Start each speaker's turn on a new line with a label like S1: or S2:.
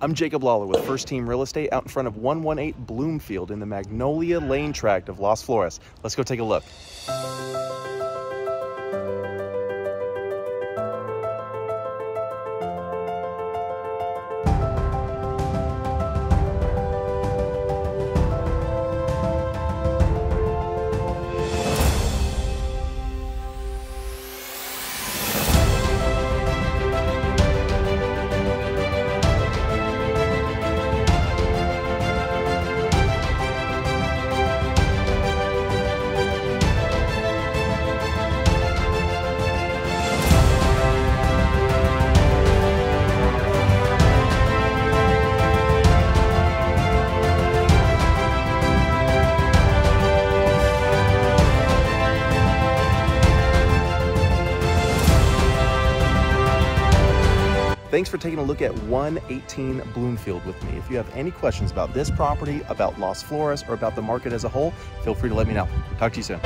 S1: I'm Jacob Lawlor with First Team Real Estate out in front of 118 Bloomfield in the Magnolia Lane tract of Las Flores. Let's go take a look. Thanks for taking a look at 118 Bloomfield with me. If you have any questions about this property, about Las Flores, or about the market as a whole, feel free to let me know. Talk to you soon.